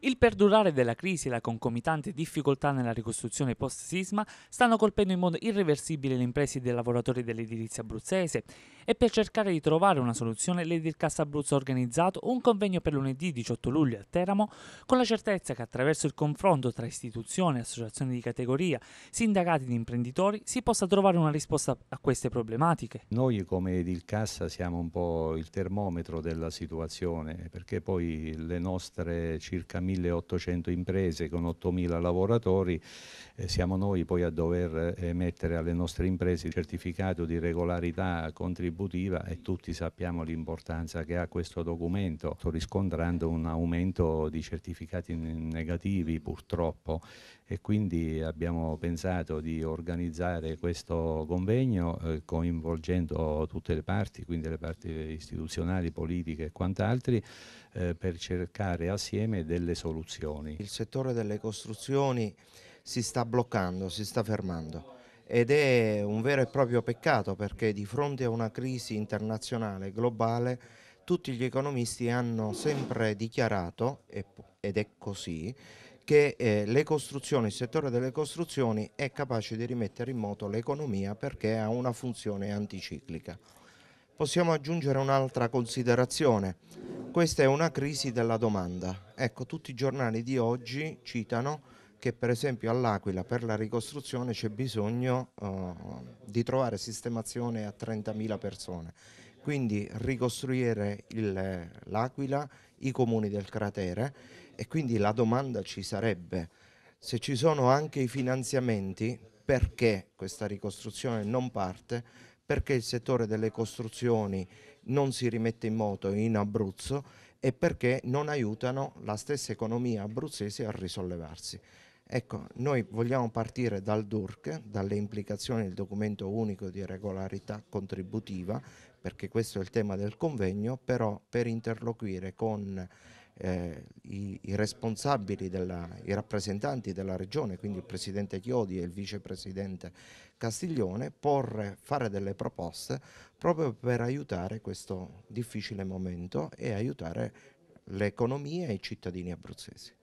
Il perdurare della crisi e la concomitante difficoltà nella ricostruzione post-sisma stanno colpendo in modo irreversibile le imprese dei lavoratori dell'edilizia abruzzese e per cercare di trovare una soluzione l'Edilcassa Abruzzo ha organizzato un convegno per lunedì 18 luglio a Teramo con la certezza che attraverso il confronto tra istituzioni, associazioni di categoria, sindacati ed imprenditori si possa trovare una risposta a queste problematiche. Noi come Edilcassa siamo un po' il termometro della situazione perché poi le nostre circa 1800 imprese con 8000 lavoratori, eh, siamo noi poi a dover emettere alle nostre imprese il certificato di regolarità contributiva e tutti sappiamo l'importanza che ha questo documento. Sto riscontrando un aumento di certificati negativi purtroppo e quindi abbiamo pensato di organizzare questo convegno eh, coinvolgendo tutte le parti, quindi le parti istituzionali, politiche e quant'altri, eh, per cercare assieme delle soluzioni. Il settore delle costruzioni si sta bloccando, si sta fermando ed è un vero e proprio peccato perché di fronte a una crisi internazionale globale tutti gli economisti hanno sempre dichiarato, ed è così, che eh, le costruzioni, il settore delle costruzioni è capace di rimettere in moto l'economia perché ha una funzione anticiclica. Possiamo aggiungere un'altra considerazione, questa è una crisi della domanda. Ecco, tutti i giornali di oggi citano che per esempio all'Aquila per la ricostruzione c'è bisogno uh, di trovare sistemazione a 30.000 persone. Quindi ricostruire l'Aquila, i comuni del cratere e quindi la domanda ci sarebbe. Se ci sono anche i finanziamenti, perché questa ricostruzione non parte? Perché il settore delle costruzioni non si rimette in moto in Abruzzo e perché non aiutano la stessa economia abruzzese a risollevarsi. Ecco, noi vogliamo partire dal DURC, dalle implicazioni del documento unico di regolarità contributiva, perché questo è il tema del convegno, però per interloquire con eh, i, i, responsabili, della, i rappresentanti della regione, quindi il presidente Chiodi e il vicepresidente Castiglione, porre, fare delle proposte proprio per aiutare questo difficile momento e aiutare l'economia e i cittadini abruzzesi.